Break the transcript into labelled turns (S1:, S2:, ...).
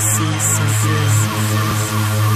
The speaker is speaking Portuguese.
S1: sea so